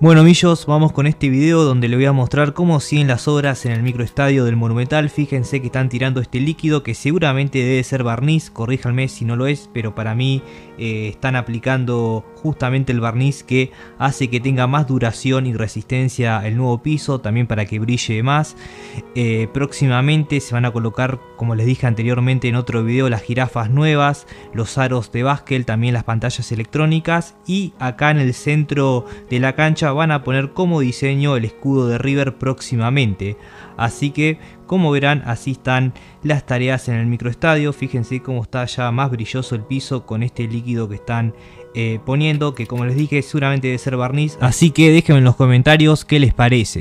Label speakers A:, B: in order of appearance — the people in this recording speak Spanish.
A: Bueno millos, vamos con este video donde le voy a mostrar cómo siguen las obras en el microestadio del Monumental. Fíjense que están tirando este líquido que seguramente debe ser barniz, corríjanme si no lo es, pero para mí eh, están aplicando justamente el barniz que hace que tenga más duración y resistencia el nuevo piso, también para que brille más. Eh, próximamente se van a colocar, como les dije anteriormente en otro video, las jirafas nuevas, los aros de básquet, también las pantallas electrónicas y acá en el centro de la cancha van a poner como diseño el escudo de River próximamente. Así que como verán así están las tareas en el microestadio. Fíjense cómo está ya más brilloso el piso con este líquido que están eh, poniendo que como les dije seguramente debe ser barniz. Así que déjenme en los comentarios qué les parece.